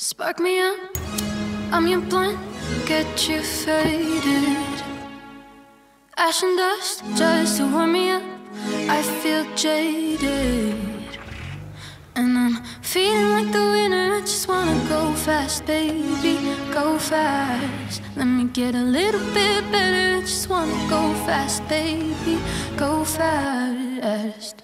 Spark me up, I'm your blunt, get you faded. Ash and dust, just to warm me up. I feel jaded. And I'm feeling like the winner. I just wanna go fast, baby. Go fast. Let me get a little bit better. I just wanna go fast, baby. Go fast.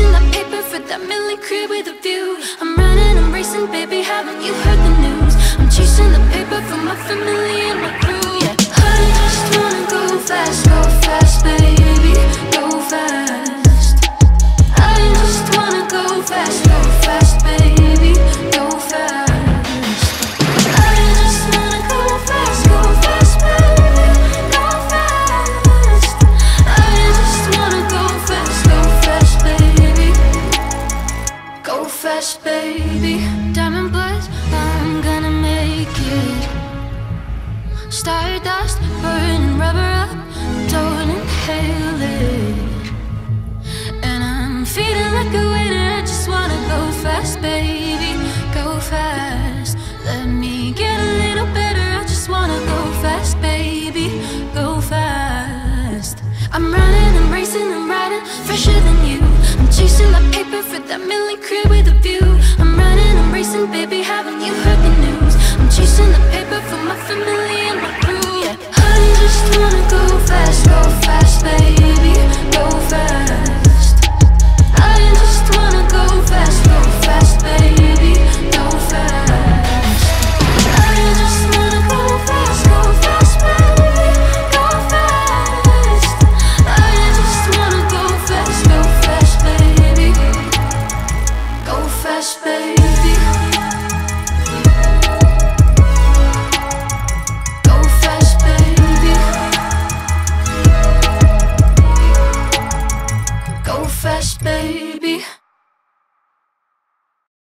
Chasing that paper for that milli crib with a view. I'm running, I'm racing, baby, haven't you heard the news? I'm chasing the paper for my family and my crew. Yeah, I just wanna go fast, go fast, baby, fast, baby. Diamond blood, I'm gonna make it. Stardust, burning rubber up, don't inhale it. And I'm feeling like a winner. I just wanna go fast, baby. Go fast. Let me get a little better. I just wanna go fast, baby. Go fast. I'm running, I'm racing, I'm riding, chasing that paper for that million crib with a view. I'm running, I'm racing, baby. Haven't you heard the news? I'm chasing the paper for my family and my crew. Yeah, I just wanna go fast, go fast, baby.